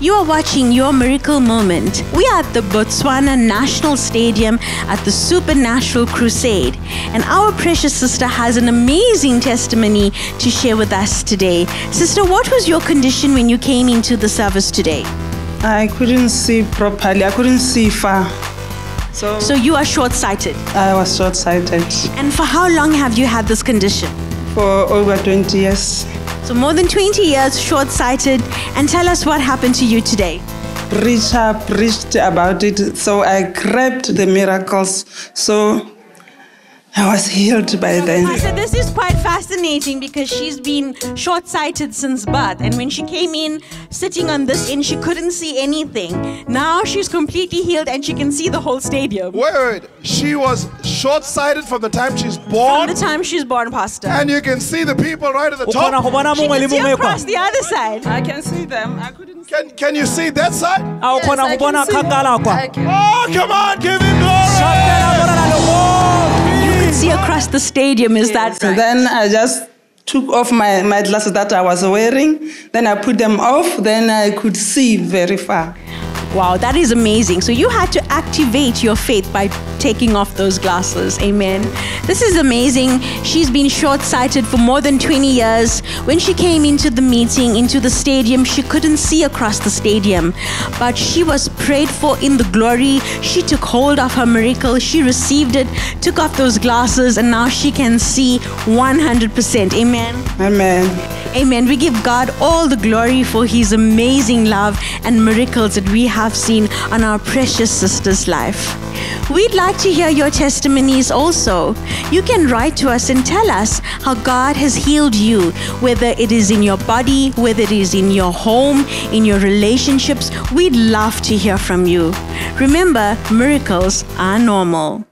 You are watching Your Miracle Moment. We are at the Botswana National Stadium at the Supernatural Crusade, and our precious sister has an amazing testimony to share with us today. Sister, what was your condition when you came into the service today? I couldn't see properly. I couldn't see far. So, So you are short sighted. I was short sighted And for how long have you had this condition? for over 20 years. So more than 20 years short sighted. And tell us what happened to you today. Preacher preached about it, so I grabbed the miracles. So I was healed by then. Pastor, this is quite fascinating because she's been short sighted since birth. And when she came in sitting on this end, she couldn't see anything. Now she's completely healed and she can see the whole stadium. Wait, wait, wait. She was short-sighted from the time she's born? From the time she's born, Pastor. and you can see the people right at the top. She can see across the other side. I can see them. I couldn't see. Can Can you see that side? a o kgona go bona kgakala kwa Oh, come on, give him glory! The stadium, is that So right? then I just took off my, my glasses that I was wearing. Then I put them off. Then I could see very far. Wow, that is amazing. So you had to activate your faith by taking off those glasses. Amen. This is amazing. She's been short sighted for more than 20 years. When she came into the meeting, into the stadium, she couldn't see across the stadium. But she was prayed for in the glory. She took hold of her miracle. She received it, took off those glasses, and now she can see 100%. Amen. Amen. Amen. We give God all the glory for his amazing love and miracles that we have seen on our precious sister's life. We'd like to hear your testimonies also. You can write to us and tell us how God has healed you, whether it is in your body, whether it is in your home, in your relationships. We'd love to hear from you. Remember, miracles are normal.